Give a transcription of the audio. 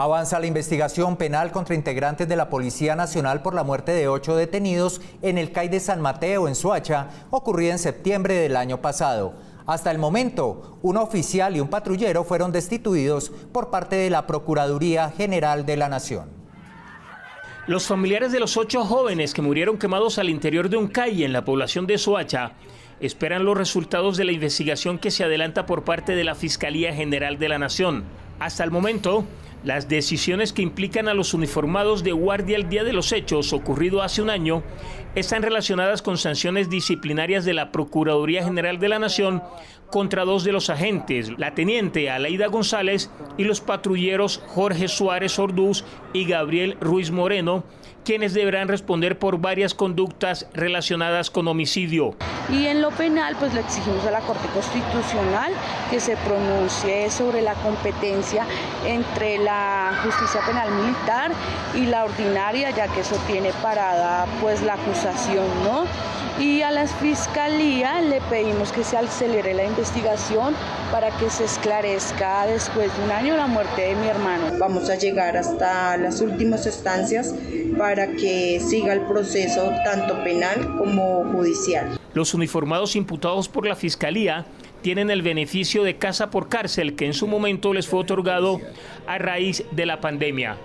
Avanza la investigación penal contra integrantes de la Policía Nacional por la muerte de ocho detenidos en el CAI de San Mateo, en Suacha, ocurrida en septiembre del año pasado. Hasta el momento, un oficial y un patrullero fueron destituidos por parte de la Procuraduría General de la Nación. Los familiares de los ocho jóvenes que murieron quemados al interior de un CAI en la población de Soacha esperan los resultados de la investigación que se adelanta por parte de la Fiscalía General de la Nación. Hasta el momento, las decisiones que implican a los uniformados de guardia el día de los hechos, ocurrido hace un año, están relacionadas con sanciones disciplinarias de la Procuraduría General de la Nación contra dos de los agentes, la teniente Aleida González y los patrulleros Jorge Suárez Orduz y Gabriel Ruiz Moreno, quienes deberán responder por varias conductas relacionadas con homicidio. Y en lo penal, pues le exigimos a la Corte Constitucional que se pronuncie sobre la competencia entre la justicia penal militar y la ordinaria, ya que eso tiene parada pues la acusación, ¿no? Y a la fiscalía le pedimos que se acelere la investigación para que se esclarezca después de un año la muerte de mi hermano. Vamos a llegar hasta las últimas instancias para que siga el proceso tanto penal como judicial. Los uniformados imputados por la Fiscalía tienen el beneficio de casa por cárcel que en su momento les fue otorgado a raíz de la pandemia.